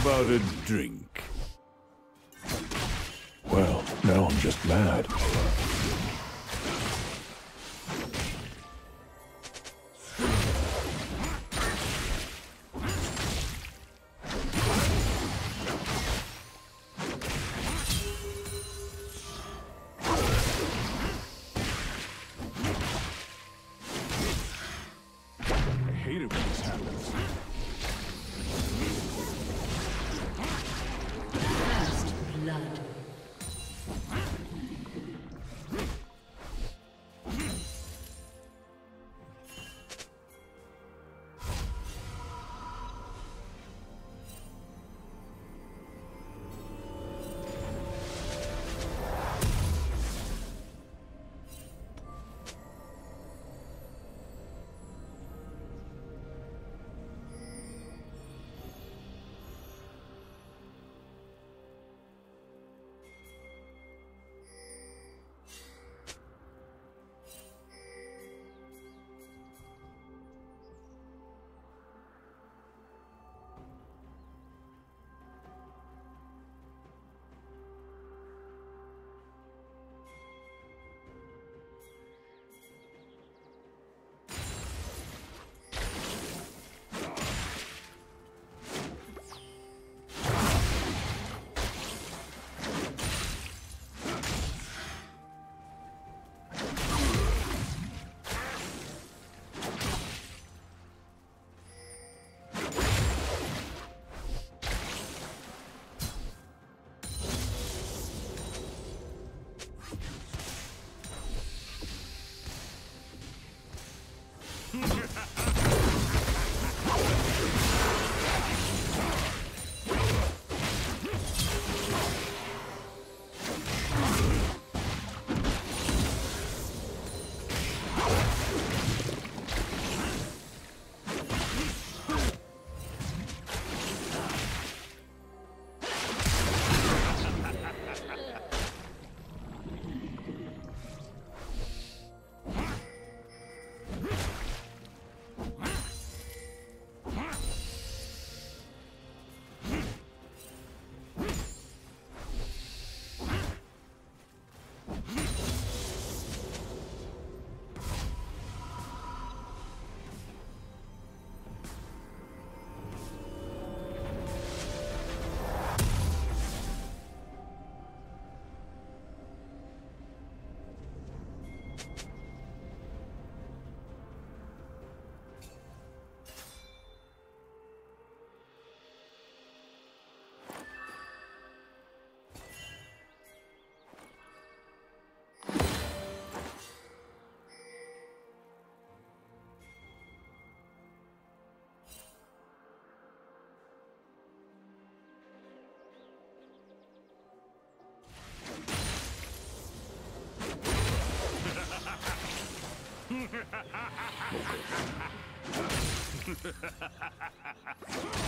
about a drink? Well, now I'm just mad. Ha ha ha ha!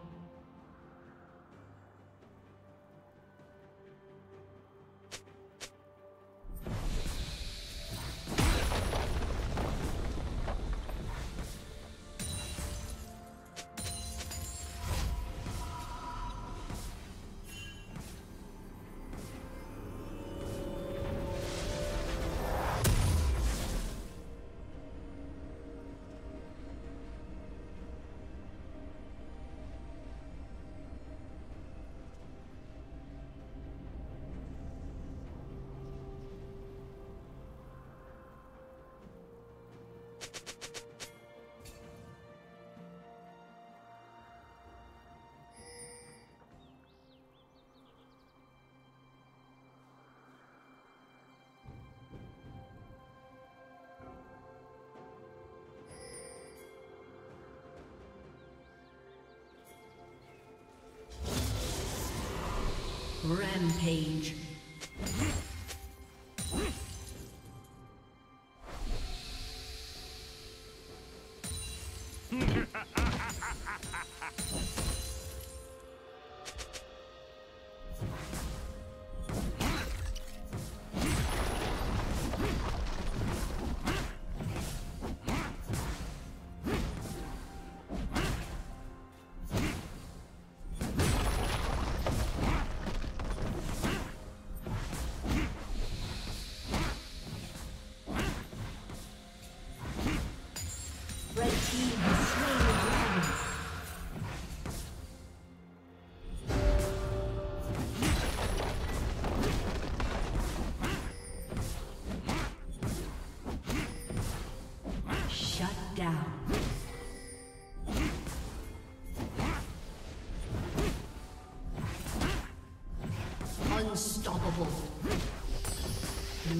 Rampage.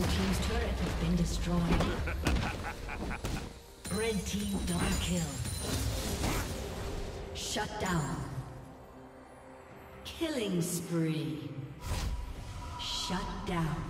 Blue Team's turret has been destroyed. Red Team double kill. Shut down. Killing spree. Shut down.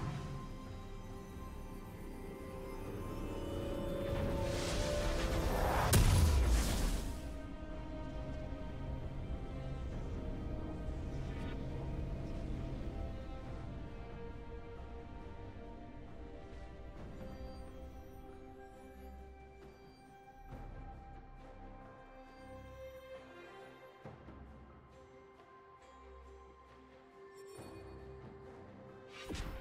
Spree.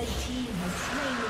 Red team has slain